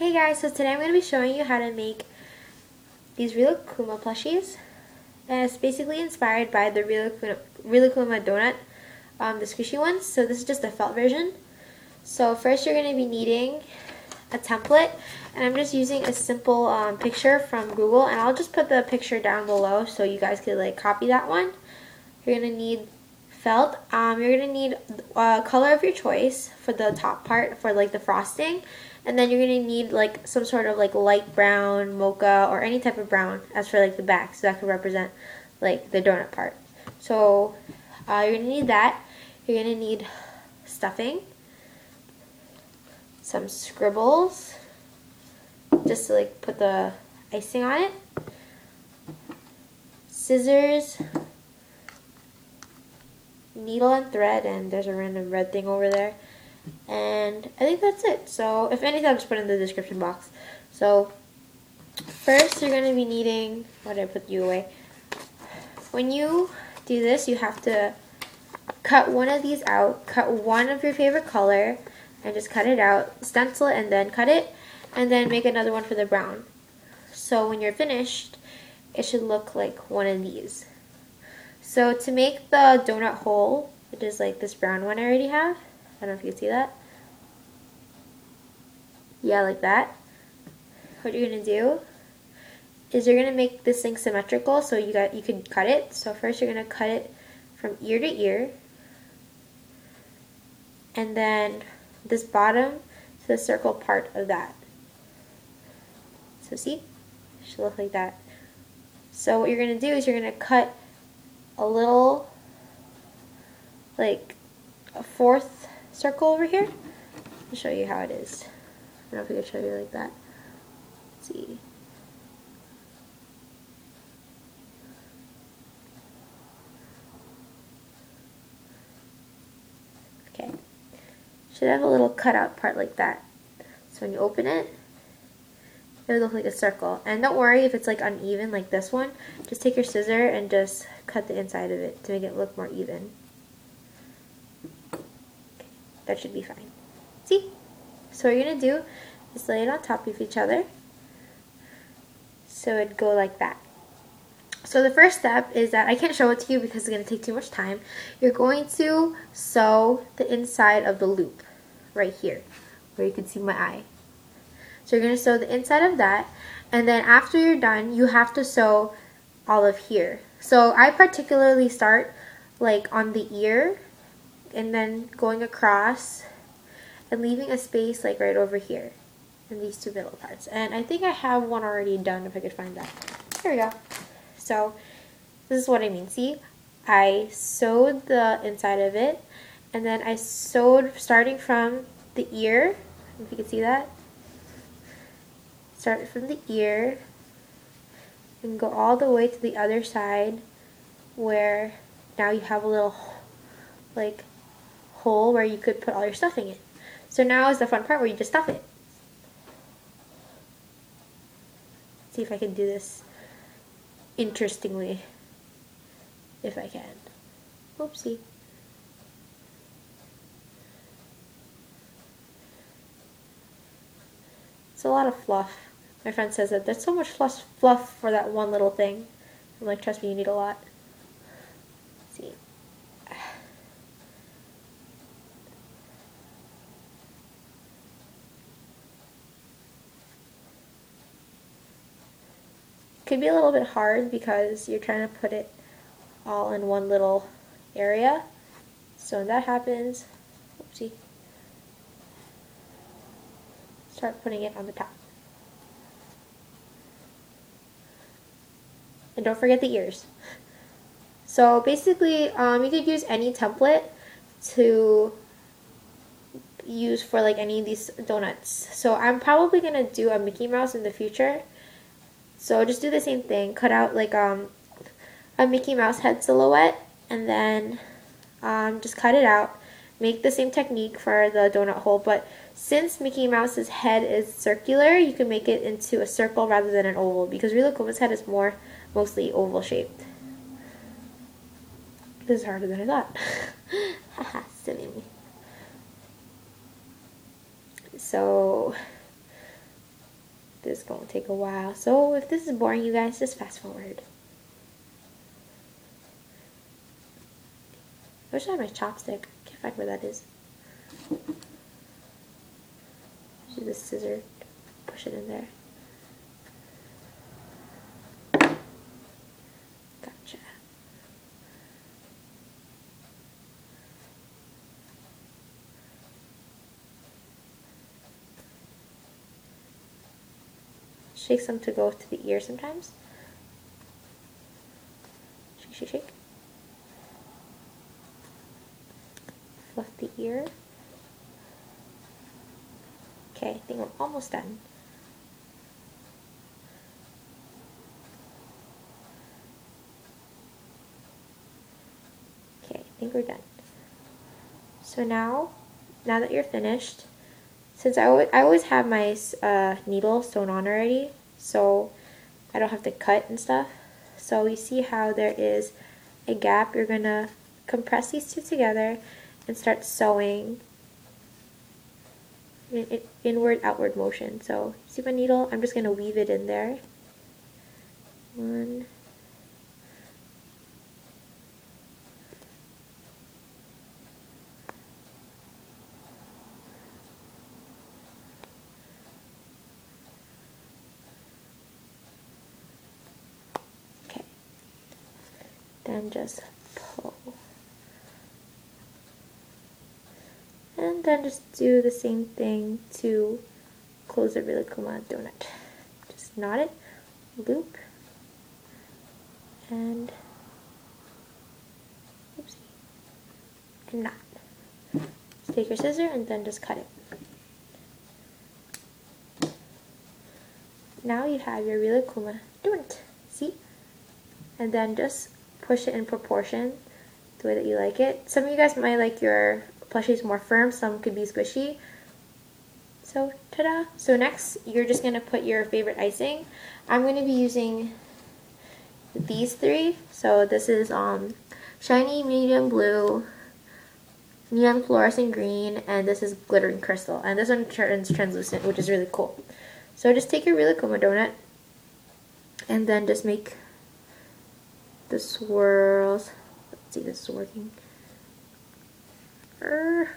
Hey guys, so today I'm going to be showing you how to make these Rilakkuma plushies. And it's basically inspired by the Rilakkuma, donut, um, the squishy ones. So this is just the felt version. So first you're going to be needing a template. And I'm just using a simple um, picture from Google. And I'll just put the picture down below so you guys could like copy that one. You're going to need felt. Um, you're going to need a uh, color of your choice for the top part for like the frosting. And then you're going to need like some sort of like light brown, mocha, or any type of brown as for like the back. So that could represent like the donut part. So uh, you're to need that. You're to need stuffing, some scribbles, just to like put the icing on it, scissors, needle and thread, and there's a random red thing over there. And I think that's it. So if anything, I'll just put in the description box. So first, you're going to be needing, what did I put you away? When you do this, you have to cut one of these out, cut one of your favorite color, and just cut it out, stencil it, and then cut it, and then make another one for the brown. So when you're finished, it should look like one of these. So to make the donut hole, which is like this brown one I already have, I don't know if you can see that. Yeah, like that. What you're going to do is you're going to make this thing symmetrical so you got you can cut it. So first you're going to cut it from ear to ear. And then this bottom to the circle part of that. So see? It should look like that. So what you're going to do is you're going to cut a little like a fourth circle over here. I'll show you how it is. I don't know if I can show you like that. Let's see. Okay. Should have a little cutout part like that. So when you open it, it would look like a circle. And don't worry if it's like uneven like this one. Just take your scissor and just cut the inside of it to make it look more even. That should be fine. See? So what you're going to do is lay it on top of each other. So it'd go like that. So the first step is that I can't show it to you because it's going to take too much time. You're going to sew the inside of the loop right here where you can see my eye. So you're going to sew the inside of that and then after you're done you have to sew all of here. So I particularly start like on the ear and then going across and leaving a space like right over here in these two middle parts. And I think I have one already done if I could find that. Here we go. So this is what I mean. See, I sewed the inside of it and then I sewed starting from the ear, if you can see that. Start from the ear and go all the way to the other side where now you have a little like hole where you could put all your stuffing in. So now is the fun part where you just stuff it. Let's see if I can do this interestingly. If I can. Oopsie. It's a lot of fluff. My friend says that there's so much fluff, fluff for that one little thing. I'm like, trust me, you need a lot. Could be a little bit hard because you're trying to put it all in one little area. So when that happens, oopsie, start putting it on the top. And don't forget the ears. So basically, um, you could use any template to use for like any of these donuts. So I'm probably going to do a Mickey Mouse in the future so just do the same thing. Cut out like um, a Mickey Mouse head silhouette and then um, just cut it out. Make the same technique for the donut hole, but since Mickey Mouse's head is circular, you can make it into a circle rather than an oval because Rilakkuma's head is more mostly oval shaped. This is harder than I thought. Haha, silly me. So this is going to take a while. So if this is boring you guys, just fast forward. I wish I had my chopstick. I can't find where that is. Use the scissor, push it in there. Shake them to go to the ear sometimes. Shake, shake, shake. Fluff the ear. Okay, I think we're almost done. Okay, I think we're done. So now, now that you're finished, since I, I always have my uh, needle sewn on already, so I don't have to cut and stuff. So you see how there is a gap, you're going to compress these two together and start sewing in, inward outward motion. So see my needle? I'm just going to weave it in there. One, Then just pull. And then just do the same thing to close the Rilakkuma donut. Just knot it, loop, and oopsie, and knot. Just take your scissor and then just cut it. Now you have your Rilakkuma donut. See? And then just push it in proportion the way that you like it. Some of you guys might like your plushies more firm, some could be squishy. So, ta-da! So next, you're just going to put your favorite icing. I'm going to be using these three. So this is um, Shiny Medium Blue, Neon Fluorescent Green, and this is Glittering Crystal. And this one turns translucent, which is really cool. So just take your Rilakkuma donut, and then just make the swirls. Let's see, this is working. Er,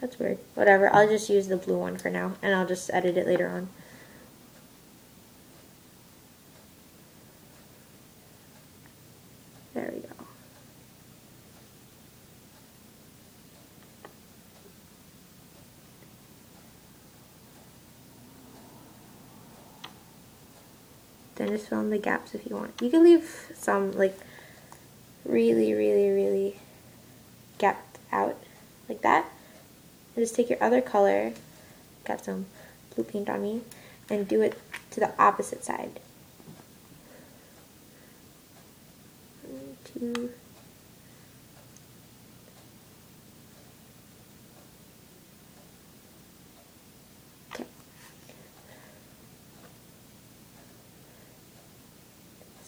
that's weird. Whatever, I'll just use the blue one for now, and I'll just edit it later on. There we go. Then just fill in the gaps if you want. You can leave some like really, really, really gapped out like that. And just take your other color, got some blue paint on me, and do it to the opposite side. One, two,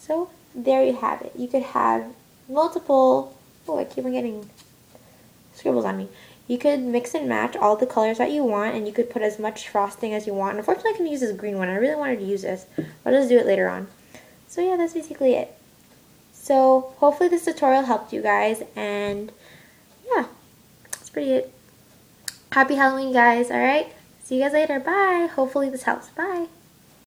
So there you have it. You could have multiple, oh I keep on getting scribbles on me. You could mix and match all the colors that you want and you could put as much frosting as you want. Unfortunately, I can use this green one. I really wanted to use this. I'll just do it later on. So yeah, that's basically it. So hopefully this tutorial helped you guys and yeah, that's pretty it. Happy Halloween guys, alright? See you guys later. Bye. Hopefully this helps. Bye.